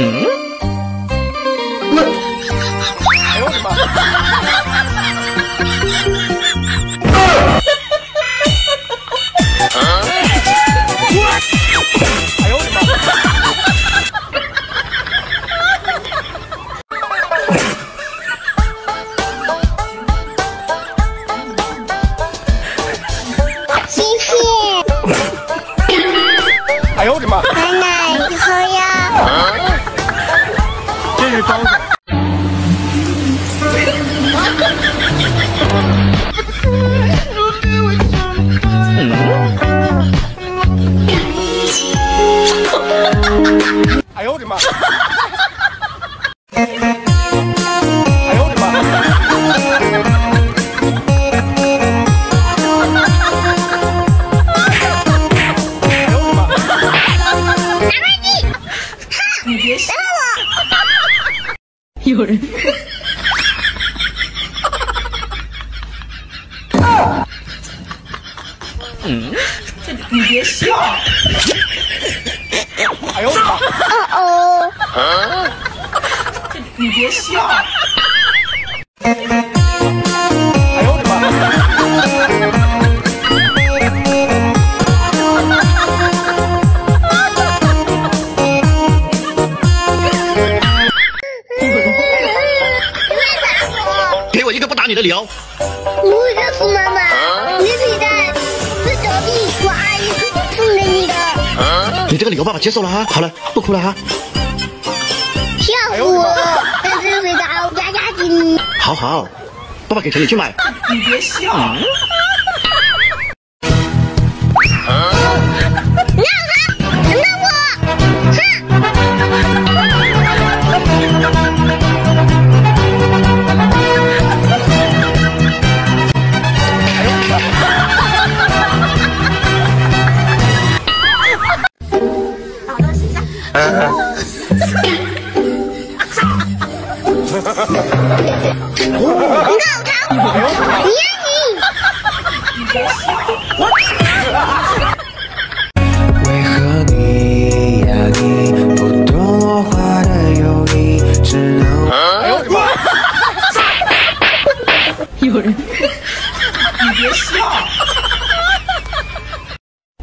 嗯。嗯，你别笑。哎呦我的妈！哦这！你别笑。哎呦我的妈！给我一个不打你的理由。不是苏妈妈，你皮带个理由爸爸接受了哈，好了，不哭了哈。笑我，但是回答压压惊。好好，爸爸给钱你去买。你别笑。为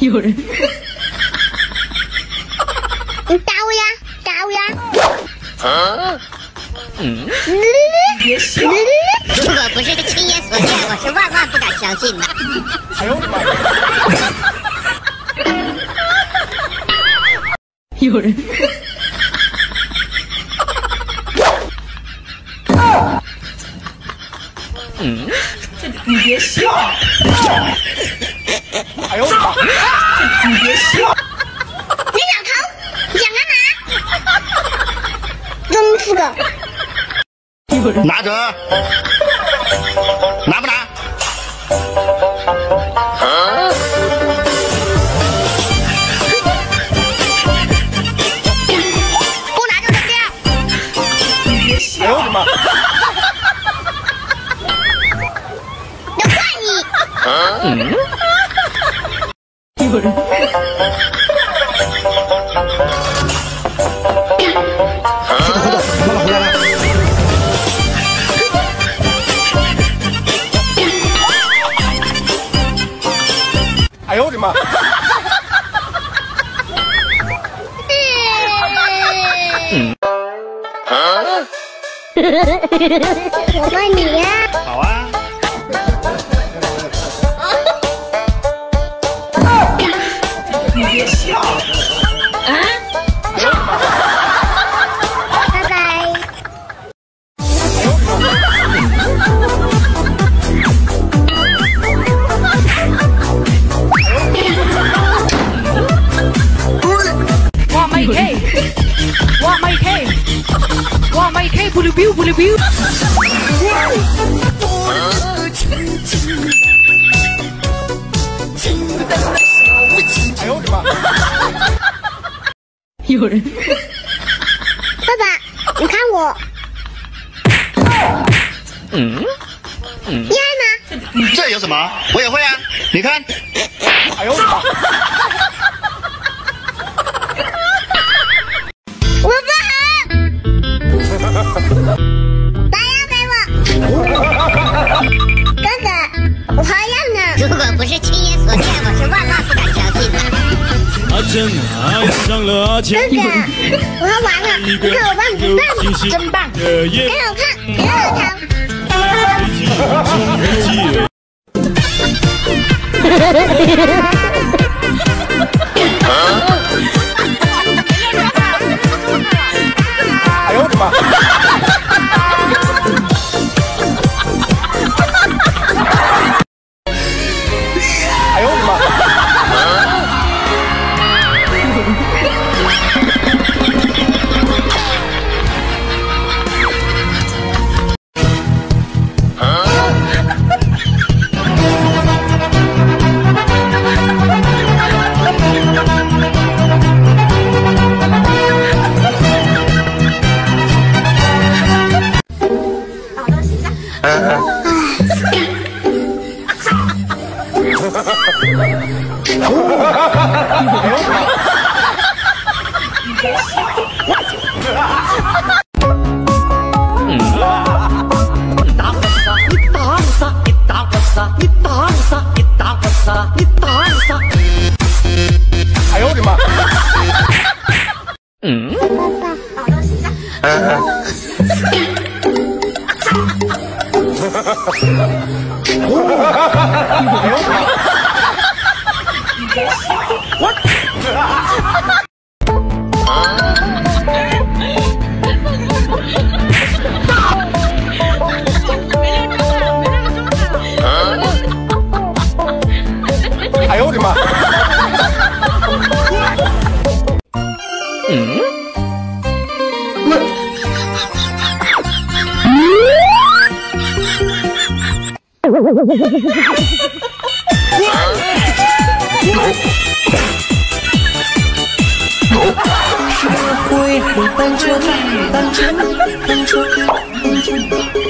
有人。你打我呀！打我呀！啊？嗯。别笑。如果不是个亲眼所见，我是万万不敢相信的。哎呦我的妈！有人。嗯，你别笑。哎呦我的妈！你别笑。你想逃？你想干嘛？真是的。拿着，拿不拿？啊？不拿就扔掉。你别笑。哎呦我的妈！我问你呀。Biu biu。哎呦我的妈！有人。爸爸，你看我。嗯。你爱吗？这有什么？我也会啊，你看。哎呦我的妈！哥，哥，我要玩了，你看我帮你惊喜真棒！的夜很好看，给我看。哎呦我的妈！哎呦我的妈！哎呦我的妈！社会很单纯，单纯，单纯，单纯。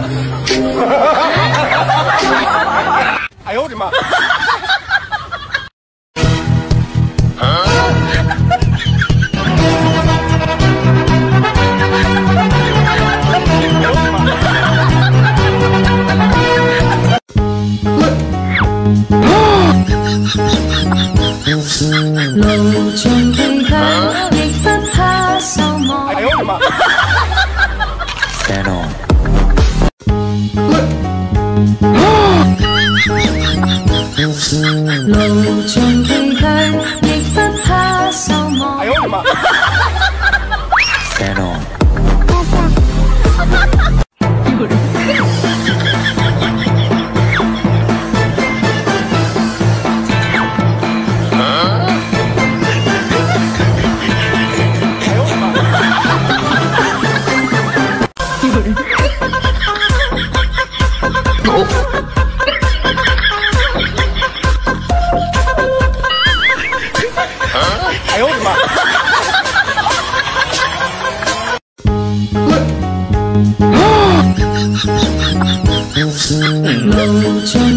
lòng tròn thanh thanh Don't